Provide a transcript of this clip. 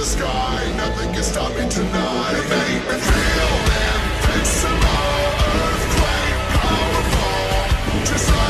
the sky, nothing can stop me tonight. Make me feel invincible, earthquake, powerful, just like